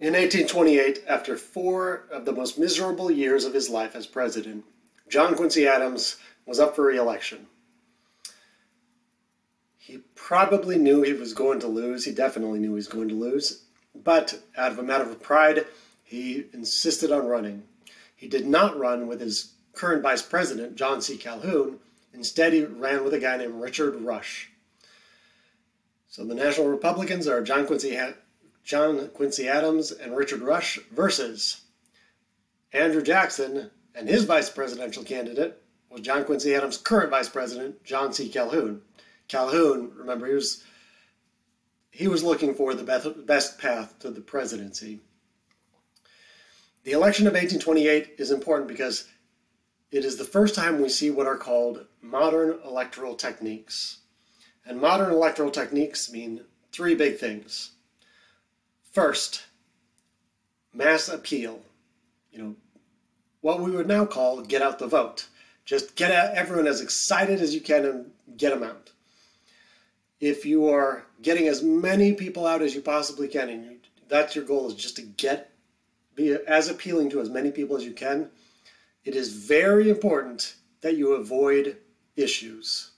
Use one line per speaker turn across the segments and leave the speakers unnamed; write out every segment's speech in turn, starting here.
In 1828, after four of the most miserable years of his life as president, John Quincy Adams was up for re-election. He probably knew he was going to lose. He definitely knew he was going to lose. But out of a matter of pride, he insisted on running. He did not run with his current vice president, John C. Calhoun. Instead, he ran with a guy named Richard Rush. So the National Republicans are John Quincy, John Quincy Adams and Richard Rush versus Andrew Jackson and his vice presidential candidate was John Quincy Adams' current vice president, John C. Calhoun. Calhoun, remember, he was he was looking for the best path to the presidency. The election of 1828 is important because it is the first time we see what are called modern electoral techniques. And modern electoral techniques mean three big things. First, mass appeal. You know, what we would now call get out the vote. Just get everyone as excited as you can and get them out if you are getting as many people out as you possibly can, and you, that's your goal is just to get be as appealing to as many people as you can, it is very important that you avoid issues.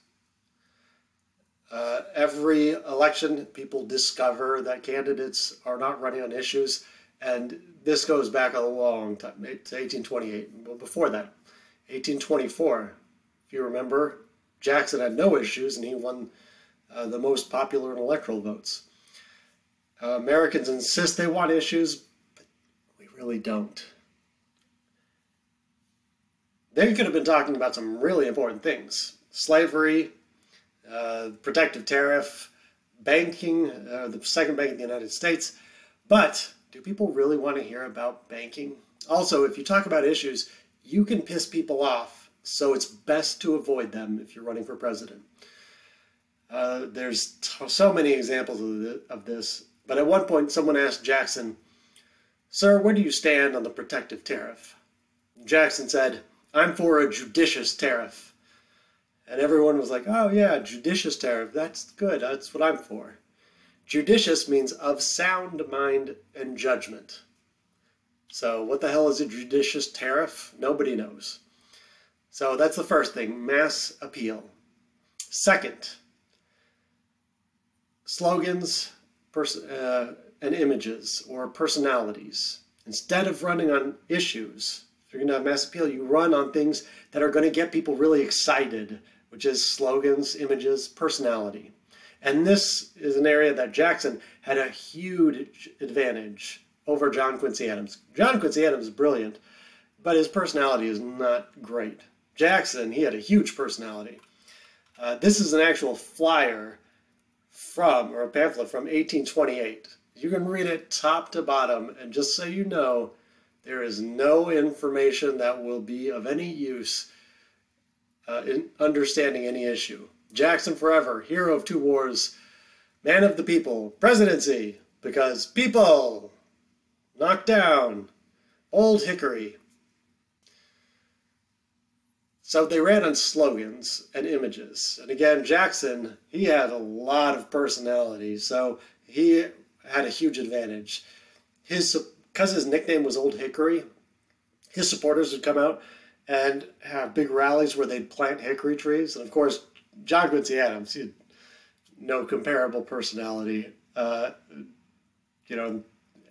Uh, every election, people discover that candidates are not running on issues, and this goes back a long time to 1828. But before that, 1824, if you remember, Jackson had no issues, and he won uh, the most popular in electoral votes. Uh, Americans insist they want issues, but we really don't. They could have been talking about some really important things slavery, uh, protective tariff, banking, uh, the second bank in the United States. But do people really want to hear about banking? Also, if you talk about issues, you can piss people off, so it's best to avoid them if you're running for president. Uh, there's so many examples of, of this. But at one point, someone asked Jackson, Sir, where do you stand on the protective tariff? Jackson said, I'm for a judicious tariff. And everyone was like, oh, yeah, judicious tariff. That's good. That's what I'm for. Judicious means of sound mind and judgment. So, what the hell is a judicious tariff? Nobody knows. So, that's the first thing mass appeal. Second, slogans uh, and images or personalities. Instead of running on issues, if you're going to have mass appeal, you run on things that are going to get people really excited, which is slogans, images, personality. And this is an area that Jackson had a huge advantage over John Quincy Adams. John Quincy Adams is brilliant, but his personality is not great. Jackson, he had a huge personality. Uh, this is an actual flyer from, or a pamphlet from 1828. You can read it top to bottom, and just so you know, there is no information that will be of any use uh, in understanding any issue. Jackson forever, hero of two wars, man of the people, presidency, because people, knocked down, old hickory, so they ran on slogans and images. And again, Jackson, he had a lot of personality, so he had a huge advantage. His because his nickname was Old Hickory, his supporters would come out and have big rallies where they'd plant hickory trees. And of course, John Quincy Adams, he had no comparable personality. Uh, you know,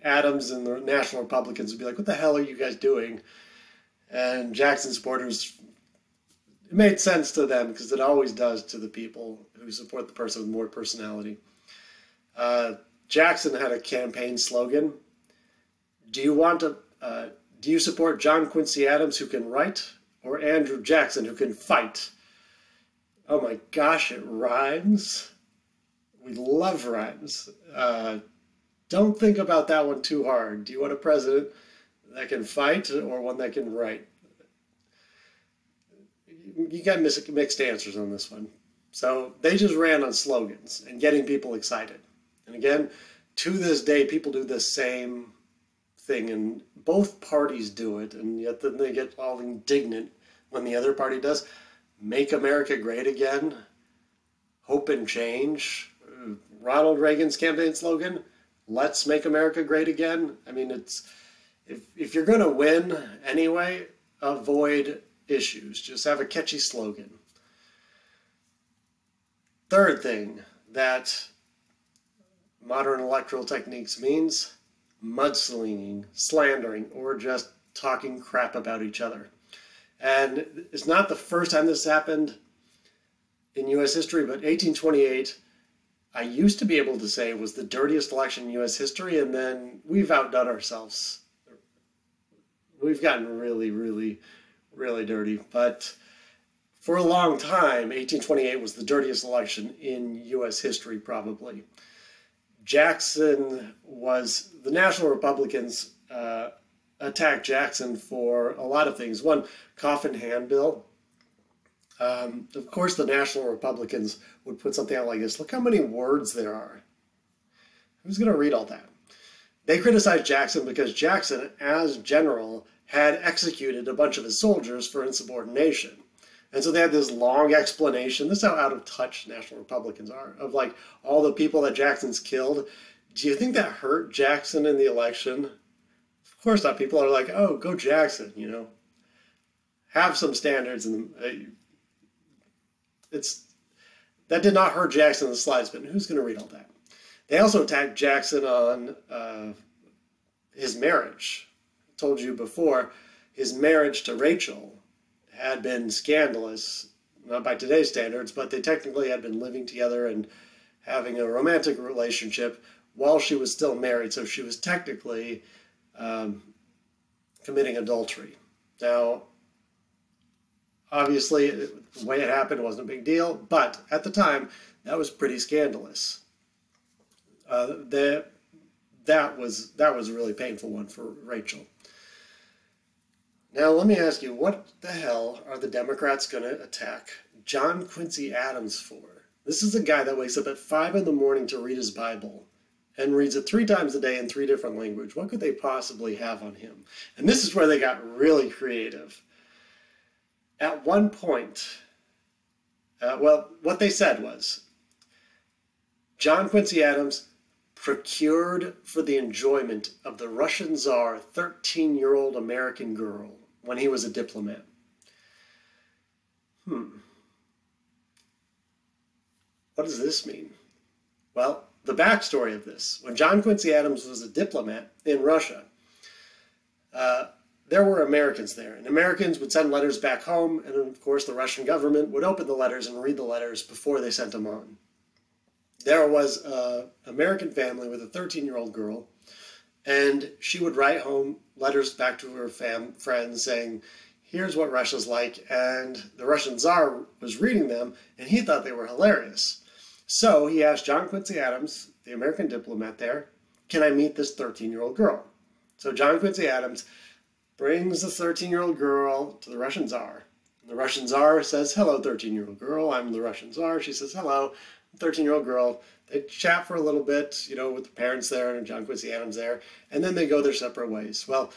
Adams and the National Republicans would be like, "What the hell are you guys doing?" And Jackson supporters it made sense to them because it always does to the people who support the person with more personality. Uh, Jackson had a campaign slogan. Do you want to? Uh, do you support John Quincy Adams who can write, or Andrew Jackson who can fight? Oh my gosh, it rhymes. We love rhymes. Uh, don't think about that one too hard. Do you want a president that can fight or one that can write? you got mixed answers on this one. So they just ran on slogans and getting people excited. And again, to this day, people do the same thing, and both parties do it, and yet then they get all indignant when the other party does. Make America Great Again, Hope and Change, Ronald Reagan's campaign slogan, let's make America great again. I mean, it's if if you're going to win anyway, avoid issues. Just have a catchy slogan. Third thing that modern electoral techniques means mudslinging, slandering, or just talking crap about each other. And it's not the first time this happened in U.S. history, but 1828, I used to be able to say was the dirtiest election in U.S. history, and then we've outdone ourselves. We've gotten really, really, really dirty. But for a long time, 1828 was the dirtiest election in U.S. history, probably. Jackson was the National Republicans uh, attacked Jackson for a lot of things. One, coffin handbill. Um, of course, the National Republicans would put something out like this. Look how many words there are. Who's going to read all that? They criticized Jackson because Jackson, as general, had executed a bunch of his soldiers for insubordination. And so they had this long explanation. This is how out of touch National Republicans are of like all the people that Jackson's killed. Do you think that hurt Jackson in the election? Of course not. People are like, oh, go Jackson, you know. Have some standards. And uh, it's that did not hurt Jackson in the slides, but who's going to read all that? They also attacked Jackson on uh, his marriage. I told you before, his marriage to Rachel had been scandalous, not by today's standards, but they technically had been living together and having a romantic relationship while she was still married. So she was technically um, committing adultery. Now, obviously, the way it happened wasn't a big deal, but at the time, that was pretty scandalous. Uh, that was that was a really painful one for Rachel. Now, let me ask you, what the hell are the Democrats going to attack John Quincy Adams for? This is a guy that wakes up at 5 in the morning to read his Bible and reads it three times a day in three different languages. What could they possibly have on him? And this is where they got really creative. At one point, uh, well, what they said was John Quincy Adams procured for the enjoyment of the Russian Tsar 13 year old American girl when he was a diplomat. Hmm. What does this mean? Well, the backstory of this when John Quincy Adams was a diplomat in Russia, uh, there were Americans there, and Americans would send letters back home, and of course, the Russian government would open the letters and read the letters before they sent them on. There was an American family with a 13 year old girl and she would write home letters back to her fam- friends saying, Here's what Russia's like. And the Russian Tsar was reading them, and he thought they were hilarious. So he asked John Quincy Adams, the American diplomat there, Can I meet this 13 year old girl? So John Quincy Adams brings the 13 year old girl to the Russian Tsar. The Russian Tsar says, Hello, 13 year old girl. I'm the Russian Tsar. She says, Hello, 13 year old girl. They chat for a little bit, you know, with the parents there and John Quincy Adams there, and then they go their separate ways. Well,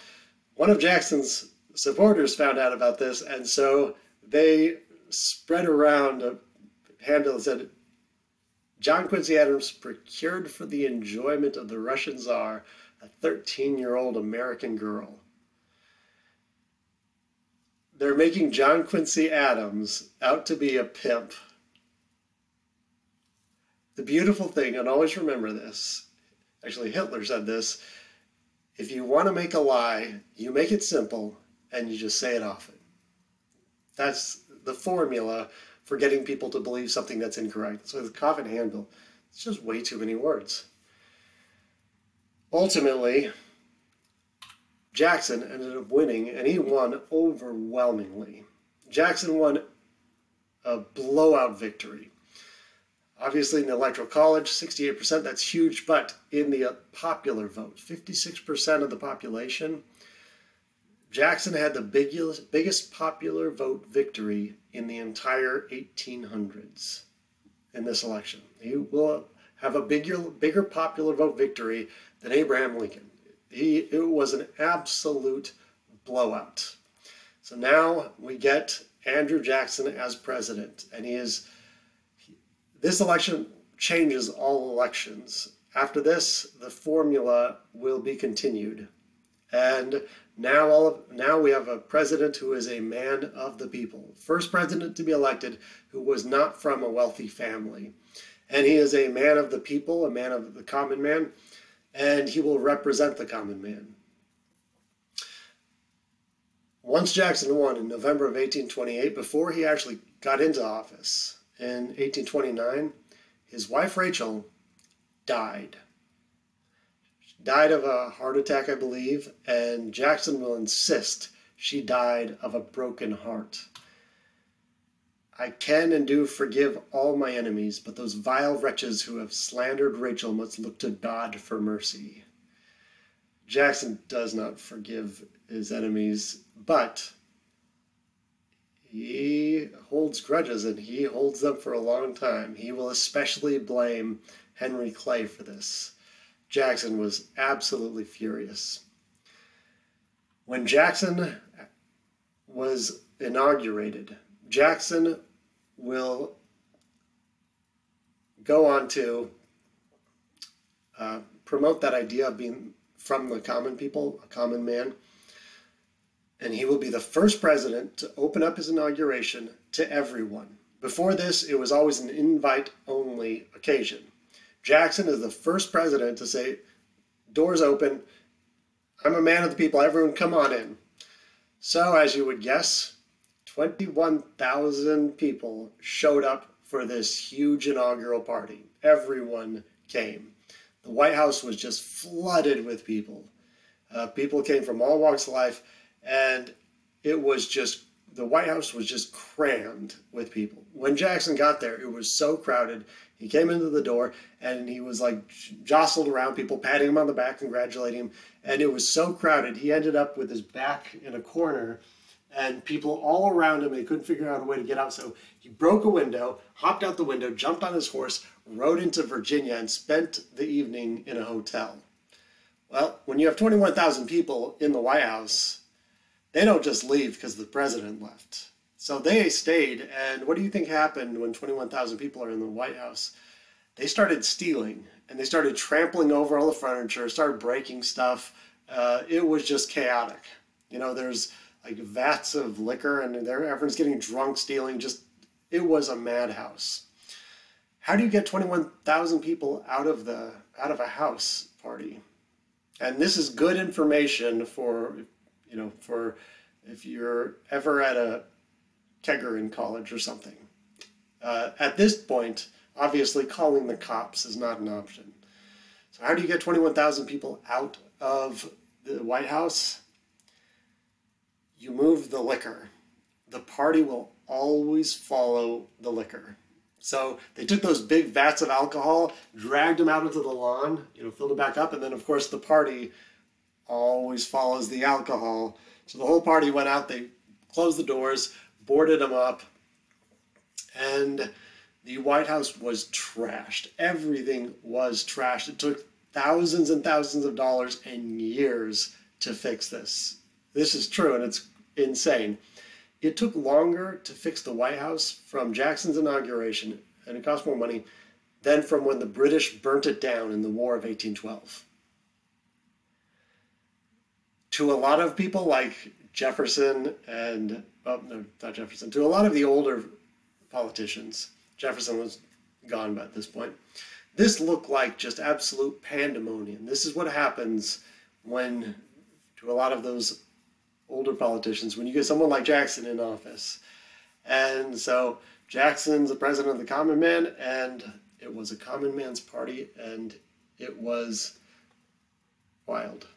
one of Jackson's supporters found out about this, and so they spread around a handle that said, John Quincy Adams procured for the enjoyment of the Russian Tsar a 13 year old American girl. They're making John Quincy Adams out to be a pimp. The beautiful thing, and always remember this, actually, Hitler said this if you want to make a lie, you make it simple and you just say it often. That's the formula for getting people to believe something that's incorrect. So the coffin handbill, it's just way too many words. Ultimately, Jackson ended up winning, and he won overwhelmingly. Jackson won a blowout victory. Obviously, in the Electoral College, 68%, that's huge, but in the uh, popular vote, 56% of the population, Jackson had the biggest, biggest popular vote victory in the entire 1800s in this election. He will have a bigger, bigger popular vote victory than Abraham Lincoln. He, it was an absolute blowout. So now we get Andrew Jackson as president, and he is this election changes all elections after this, the formula will be continued. And now all of, now we have a president who is a man of the people. First president to be elected who was not from a wealthy family. And he is a man of the people, a man of the common man, and he will represent the common man. Once Jackson won in November of 1828, before he actually got into office in 1829, his wife Rachel died. She died of a heart attack, I believe, and Jackson will insist she died of a broken heart. I can and do forgive all my enemies, but those vile wretches who have slandered Rachel must look to God for mercy. Jackson does not forgive his enemies, but he holds grudges and he holds them for a long time. He will especially blame Henry Clay for this. Jackson was absolutely furious. When Jackson was inaugurated, Jackson will go on to uh, promote that idea of being from the common people, a common man. And he will be the first president to open up his inauguration to everyone. Before this, it was always an invite only occasion. Jackson is the first president to say, doors open, I'm a man of the people, everyone come on in. So, as you would guess, 21,000 people showed up for this huge inaugural party. Everyone came. The White House was just flooded with people. Uh, people came from all walks of life, and it was just the White House was just crammed with people. When Jackson got there, it was so crowded. He came into the door and he was like jostled around, people patting him on the back, congratulating him. And it was so crowded, he ended up with his back in a corner and people all around him. They couldn't figure out a way to get out. So he broke a window, hopped out the window, jumped on his horse, rode into Virginia, and spent the evening in a hotel. Well, when you have 21,000 people in the White House, they don't just leave because the president left. So they stayed, and what do you think happened when 21,000 people are in the White House? They started stealing, and they started trampling over all the furniture, started breaking stuff. Uh, it was just chaotic. You know, there's like vats of liquor, and everyone's getting drunk, stealing. Just it was a madhouse. How do you get 21,000 people out of the out of a house party? And this is good information for you know, for if you're ever at a kegger in college or something. Uh, at this point, obviously, calling the cops is not an option. So, how do you get 21,000 people out of the White House? You move the liquor. The party will always follow the liquor. So they took those big vats of alcohol, dragged them out into the lawn, you know, filled it back up, and then of course the party always follows the alcohol. So the whole party went out, they closed the doors, boarded them up, and the White House was trashed. Everything was trashed. It took thousands and thousands of dollars and years to fix this. This is true, and it's insane. It took longer to fix the White House from Jackson's inauguration, and it cost more money, than from when the British burnt it down in the War of 1812 to a lot of people like Jefferson and oh, no, not Jefferson, to a lot of the older politicians, Jefferson was gone by this point. This looked like just absolute pandemonium. This is what happens when, to a lot of those older politicians, when you get someone like Jackson in office. And so Jackson's the president of the common man, and it was a common man's party, and it was wild.